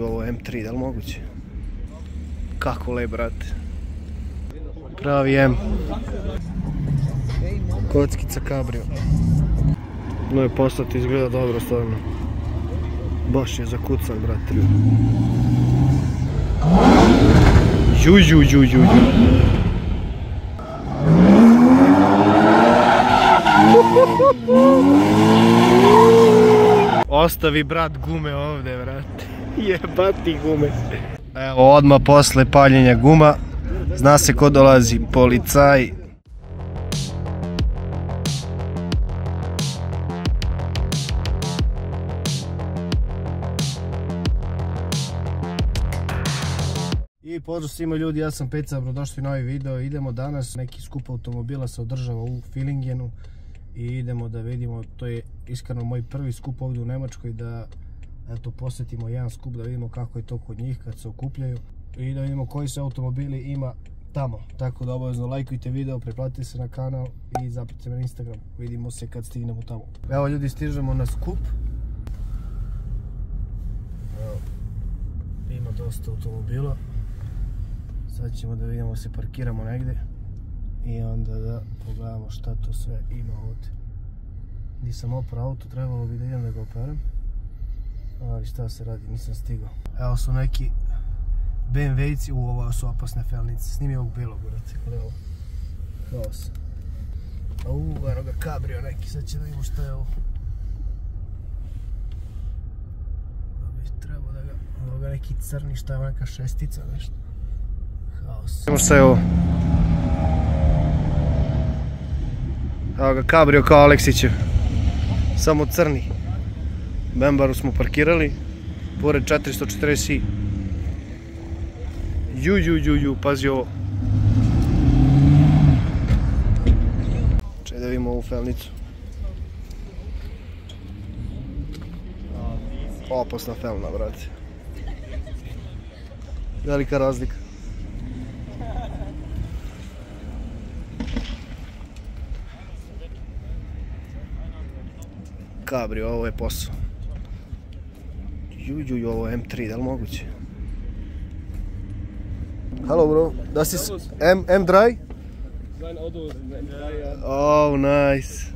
Ovo je M3, da li moguće? Kako le, brate? Pravi M. Kockica Cabrio. No je postati izgleda dobro, stvarno. Baš je zakucan, brate. Ju, ju, ju, ju. Ostavi brat gume ovdje, brate. Jebati gume. Evo, odmah posle paljenja guma. Zna se ko dolazi, policaj. I pozdrav svima ljudi, ja sam Peca, dobrodošli u novi video. Idemo danas, neki skup automobila se održava u Filingenu i idemo da vidimo, to je iskreno moj prvi skup ovdje u Njemačkoj, da eto posjetimo jedan skup, da vidimo kako je to kod njih kad se okupljaju i da vidimo koji se automobili ima tamo. Tako da obavezno lajkujte video, preplatite se na kanal i zapratite me na Instagram. Vidimo se kad stignemo tamo. Evo ljudi, stižemo na skup. Evo, ima dosta automobila. Sad ćemo da vidimo se parkiramo negdje i onda da pogledamo šta to sve ima ovdje. Nisam oprao auto, trebalo bi da idem da ga operem. Ali šta se radi, nisam stigao. Evo su neki BMW-ci, u ovo su opasne felnice. Snimi ovog belog, brate, ovo. Haos. A u, eno ga kabrio neki, sad će da vidimo šta je ovo. Trebao da ga, evo ga neki crni, šta je ovo neka šestica, nešto. Haos. Vidimo šta je ovo. Evo ga kabrio kao Aleksićev. Samo crni. Bembaru smo parkirali, pored 440i. Ju, ju, ju, ju, pazi ovo. Čaj da vidimo ovu felnicu. Opasna felna, brate. Velika razlika. Cabrio, ovo je posao. Ju, ju, ovo je M3, da li moguće? Hallo bro, das ist M, M3? Sein Auto ist ein M3, ja. Oh, nice.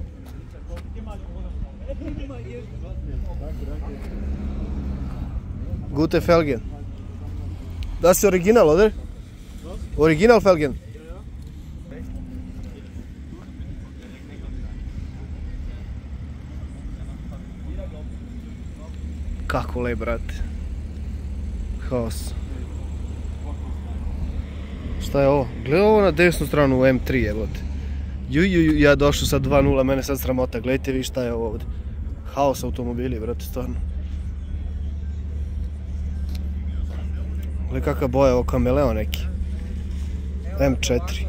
Gute Felgen. Das ist original, oder? Original Felgen. Kako le, brate. Haos. Šta je ovo? Gledaj ovo na desnu stranu u M3 jebote. Ju, ju, ju, ja došao sa 2.0, mene sad sramota. Gledajte vi šta je ovo ovdje. Haos automobili, brate, stvarno. Gledaj kakva boja, ovo kameleo neki. M4.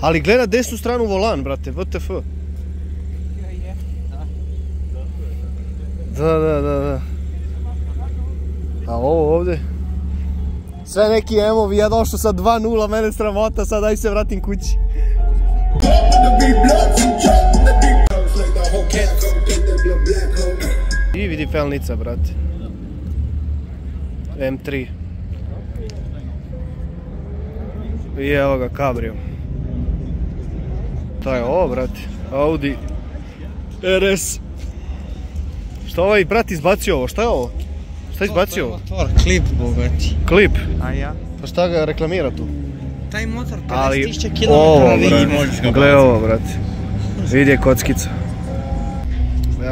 Ali gleda desnu stranu volan, brate, WTF. Da, da, da, da. A ovo ovdje? Sve neki emovi, ja došao sa 2-0, mene sramota, sad daj se vratim kući. I vidi felnica, brate. M3. I evo ga, Cabrio. To je ovo, brate. Audi RS. Šta ovaj brat izbacio ovo? Šta je ovo? Šta je izbacio? Motor, klip bogati. Klip. A ja? Pa šta ga reklamira tu? Taj motor, Ali 50.000 ovo, km brate, vidimo. gle ovo, brate. Vidi je kockica.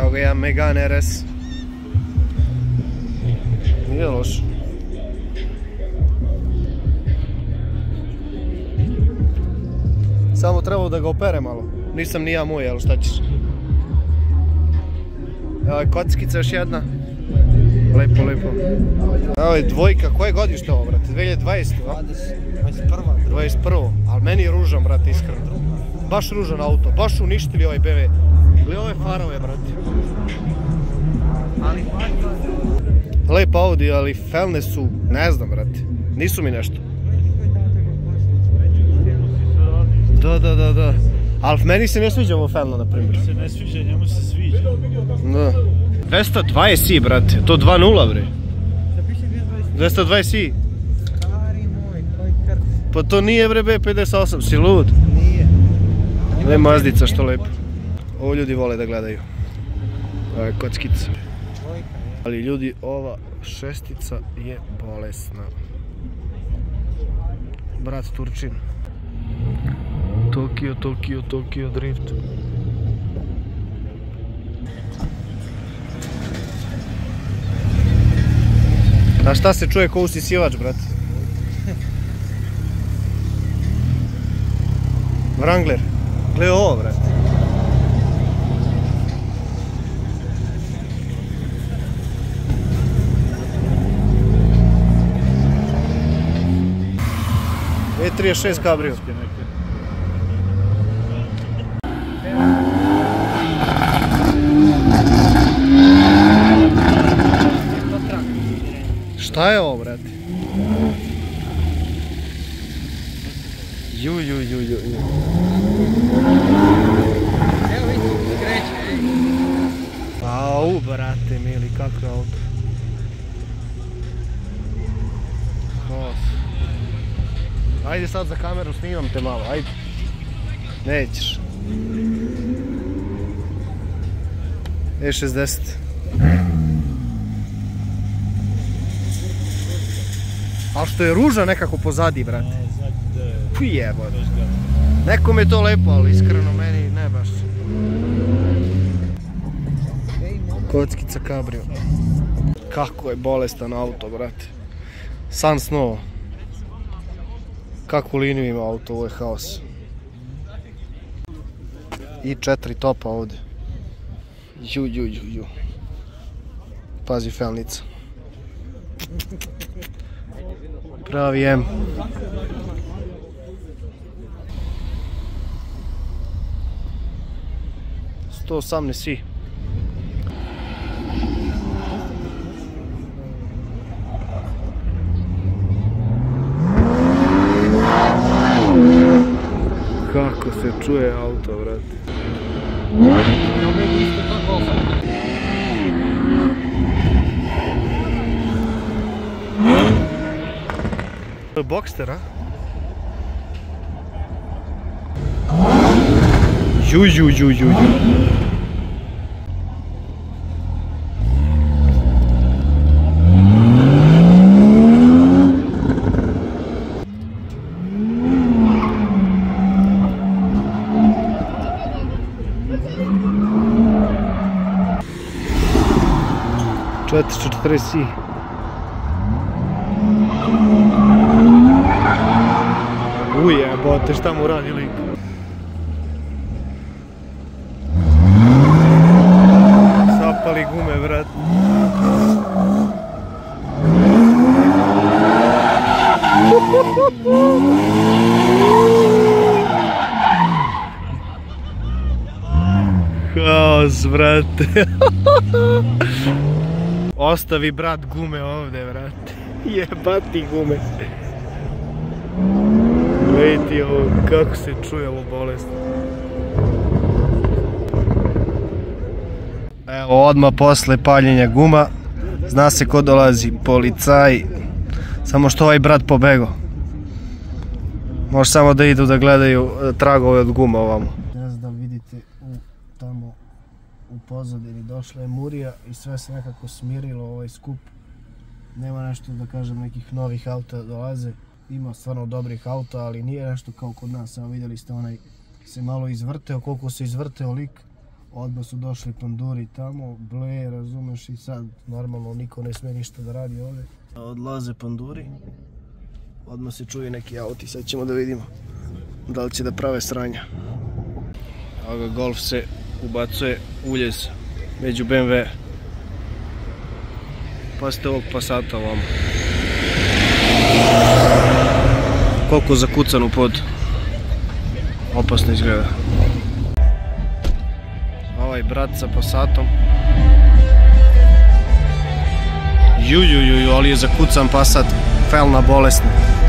Evo ga jedan Megane RS. Nije loš. Samo trebalo da ga opere malo. Nisam ni ja moj, ali šta ćeš? Evo je kockica još jedna. Lepo, lepo. Evo je dvojka, koje godište ovo, brate? 2020, a? 21. 21. Ali meni je ružan, brate, iskreno. Baš ružan auto, baš uništili ovaj BMW. Gle ove farove, brate. Ali Lep Audi, ali felne su, ne znam, brate. Nisu mi nešto. Da, da, da, da. Ali meni se ne sviđa ovo felno, na primjer. Se ne sviđa, njemu se sviđa. Da. 220i, brate, to 2.0, bre. Zapiši 220i? Stari moj, koji krt. Pa to nije bre B58, si lud? Nije. Ne mazdica što lepo. Ovo ljudi vole da gledaju. Dvojka je. Ali ljudi, ova šestica je bolesna. Brat Turčin. Tokio, Tokio, Tokio Drift. A šta se čuje ko usisivač, brat? Wrangler. Gle ovo, brat. E36 Cabrio. To trak. Šta je ovo, brate? Ju, ju, ju, ju, ju. Evo vidi, kreće, ej. Au, brate mili, kako je auto. Os. Ajde sad za kameru snimam te malo, ajde. Nećeš. E60. Ali što je ruža nekako pozadi, brate. Puj jebote. Nekom je to lepo, ali iskreno meni ne baš. Kockica Cabrio. Kako je bolestan auto, brate. San Snow. Kakvu liniju ima auto, ovo je haos. I četiri topa ovdje. Ju, ju, ju, ju. Pazi felnica. Pravi M. Sto osamnaest svi. Čuje auto, ofat. To je Boxster, a? Ju, ju, ju, ju, ju. Četiri, četrdeset i. Uje, bote, šta mu radi lik? Zapali gume, vrat. Haos, brate. Ostavi brat gume ovde, brate. Jebati gume. Vidite ovo, kako se čuje ovo bolest. Evo, odmah posle paljenja guma, zna se ko dolazi, policaj. Samo što ovaj brat pobego. Može samo da idu da gledaju e, tragove od guma ovamo. Ne znam da vidite u, tamo u pozadini došla je Murija i sve se nekako smirilo ovaj skup. Nema nešto da kažem nekih novih auta dolaze. Ima stvarno dobrih auta, ali nije nešto kao kod nas. Evo vidjeli ste onaj se malo izvrteo, koliko se izvrteo lik. Odmah su došli panduri tamo, ble, razumeš i sad normalno niko ne smije ništa da radi ovdje. Odlaze panduri, odmah se čuje neki auti, sad ćemo da vidimo da li će da prave sranja. Evo Golf se ubacuje uljez među BMW. Pazite ovog Passata ovamo. Koliko zakucan u pod. Opasno izgleda. Ovaj brat sa Passatom. Ju, ju, ju, ju, ali je zakucan Passat. Felna bolesna.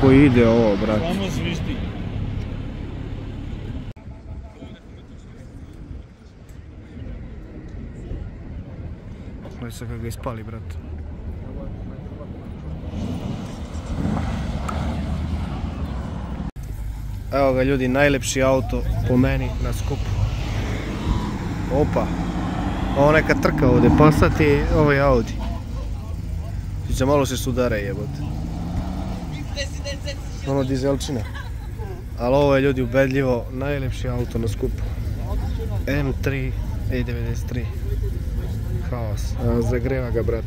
kako ide ovo, brate. Samo zvišti. Ovo sad kako ga ispali, brat. Evo ga ljudi, najlepši auto po meni na skupu. Opa. Ovo neka trka ovdje, Passat je ovaj Audi. Sviđa, malo se sudare jebote. Ono dizelčina. Ali ovo je ljudi ubedljivo najljepši auto na skupu. M3 E93. Haos. Zagreva ga brat.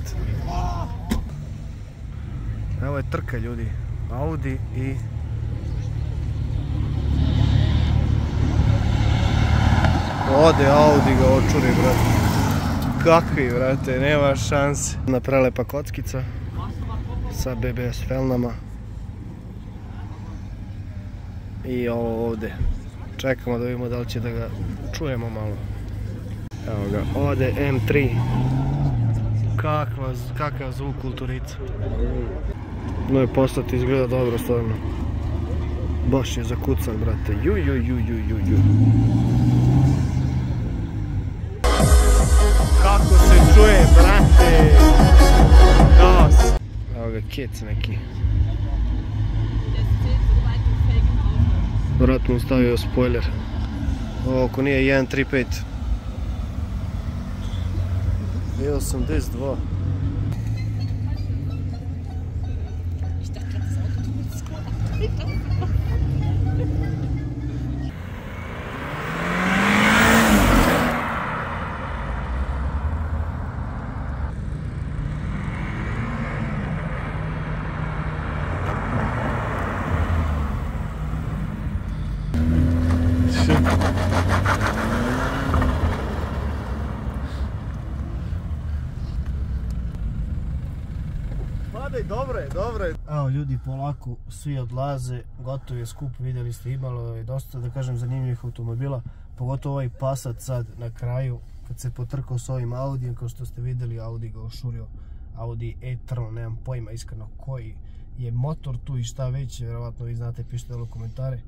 Evo je trka ljudi. Audi i Ode Audi ga očuri, brate. Kakvi, brate, nema šanse. Jedna prelepa kockica sa BBS felnama. I ovo ovdje. Čekamo da vidimo da li će da ga čujemo malo. Evo ga, ode M3. Kakva, kakav zvuk kulturica. No je postati izgleda dobro stvarno. Baš je zakucan, brate. Ju, ju, ju, ju, ju, ju. Kako se čuje, brate! Gas! Evo ga, kec neki. vjerojatno stavio spoiler. Ovo ako nije 1.35 Bio ljudi, polako svi odlaze, gotov je skup, vidjeli ste, imalo je dosta, da kažem, zanimljivih automobila, pogotovo ovaj Passat sad na kraju, kad se potrkao s ovim Audijem, kao što ste vidjeli, Audi ga ošurio, Audi e-tron, nemam pojma iskreno koji je motor tu i šta već, vjerovatno vi znate, pišite u komentare.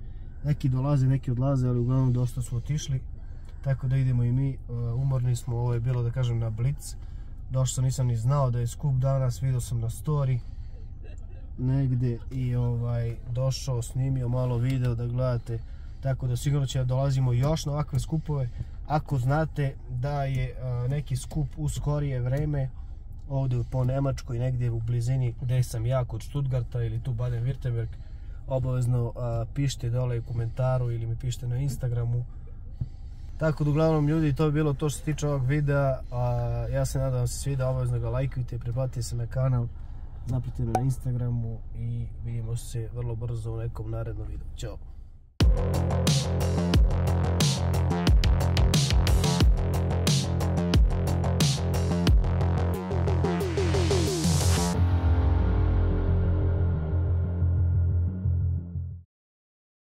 Neki dolaze, neki odlaze, ali uglavnom dosta su otišli, tako da idemo i mi, umorni smo, ovo je bilo da kažem na Blitz, došao nisam ni znao da je skup danas, vidio sam na story negdje i ovaj došao, snimio malo video da gledate. Tako da sigurno će da dolazimo još na ovakve skupove. Ako znate da je neki skup u skorije vreme ovdje po Nemačkoj negdje u blizini gdje sam ja kod Stuttgarta ili tu Baden-Württemberg obavezno pišite dole u komentaru ili mi pišite na Instagramu. Tako da uglavnom ljudi to je bilo to što se tiče ovog videa. Ja se nadam da vam se sviđa, obavezno ga lajkujte, preplatite se na kanal, Zapratite me na Instagramu i vidimo se vrlo brzo u nekom narednom videu. Ćao!